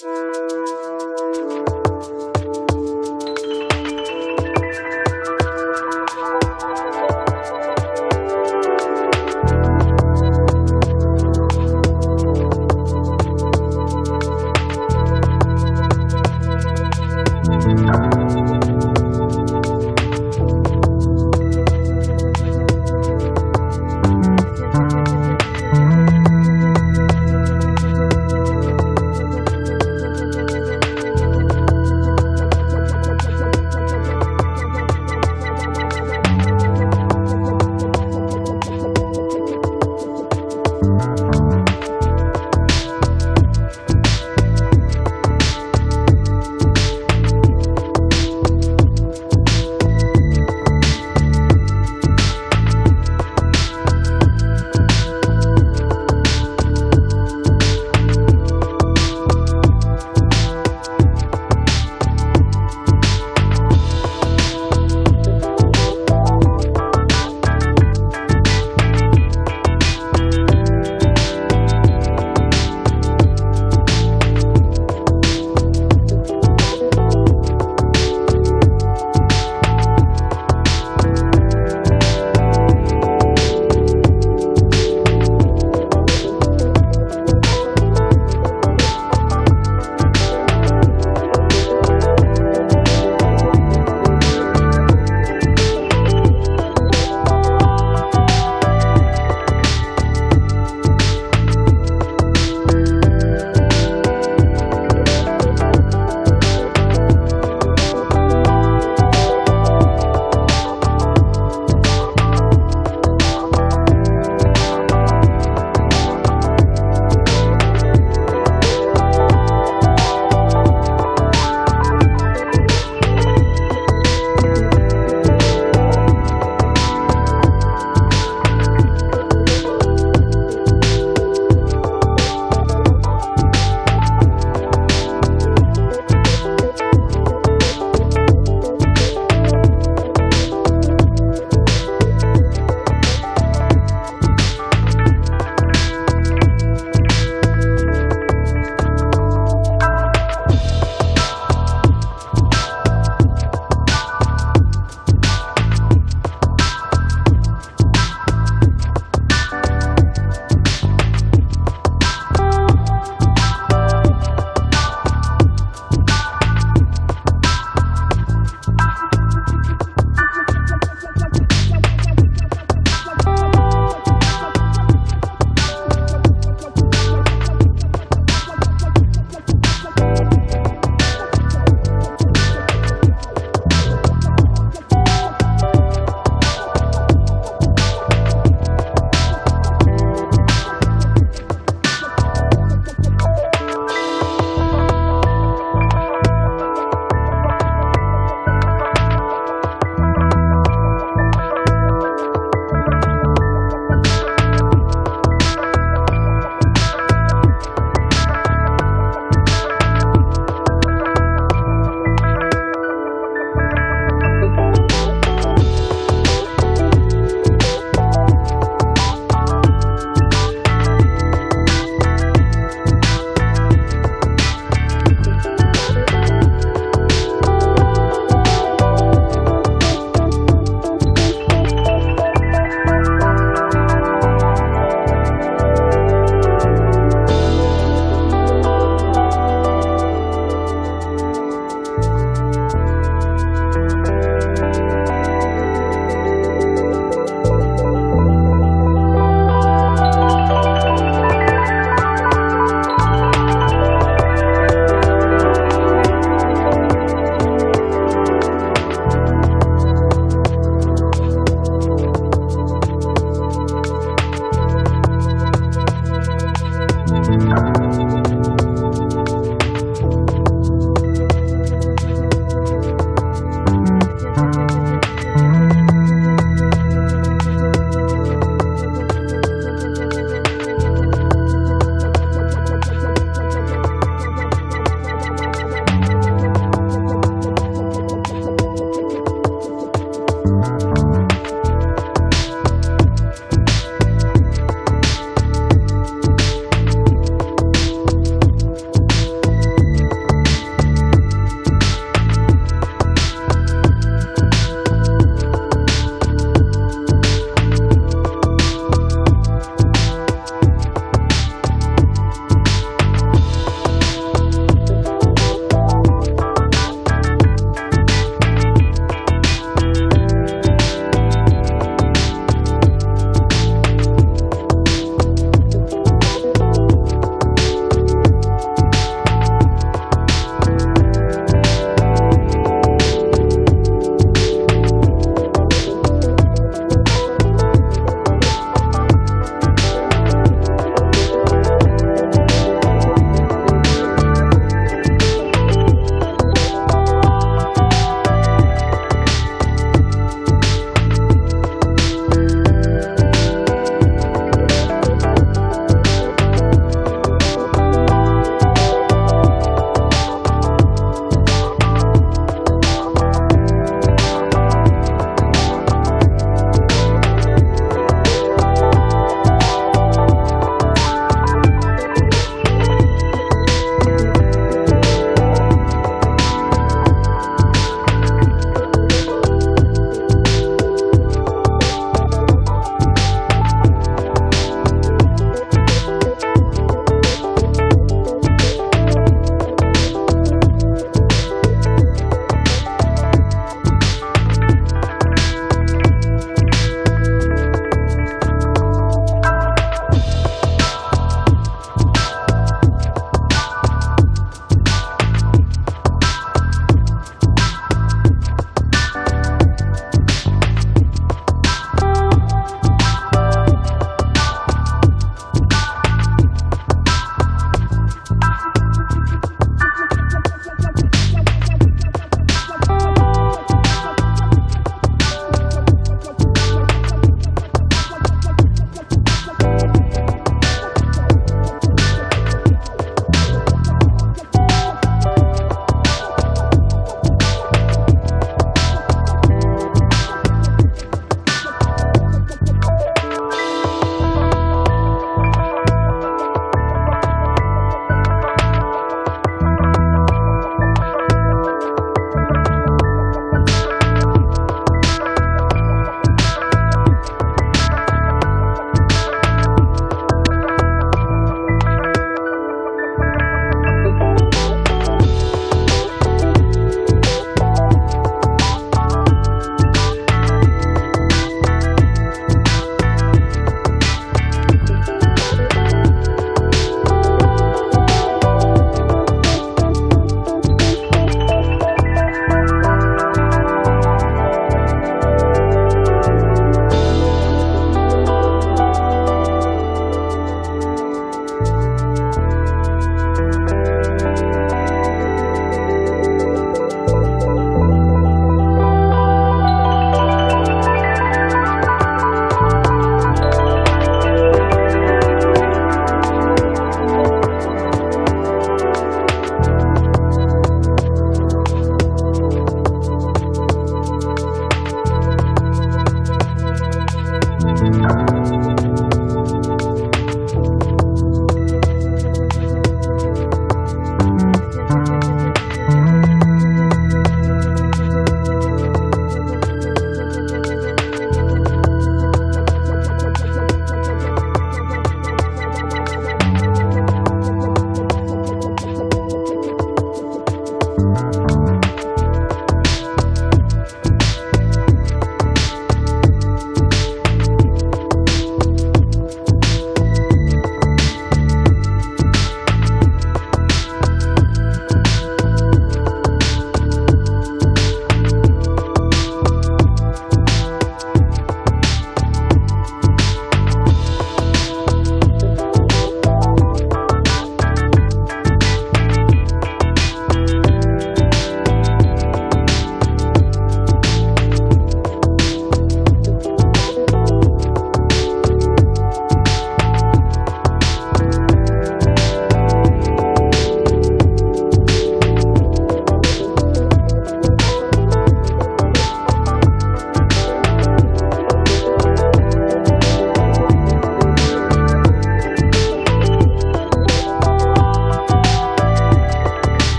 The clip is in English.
you